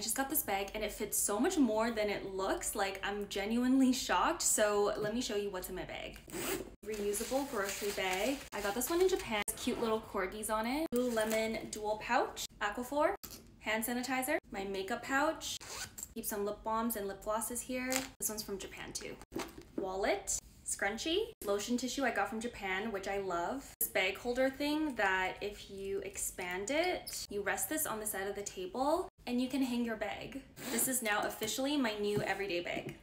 I just got this bag and it fits so much more than it looks. Like I'm genuinely shocked. So let me show you what's in my bag. Reusable grocery bag. I got this one in Japan. Cute little corgis on it. Lululemon dual pouch. Aquaphor. Hand sanitizer. My makeup pouch. Keep some lip balms and lip glosses here. This one's from Japan too. Wallet scrunchie, lotion tissue I got from Japan, which I love. This bag holder thing that if you expand it, you rest this on the side of the table and you can hang your bag. This is now officially my new everyday bag.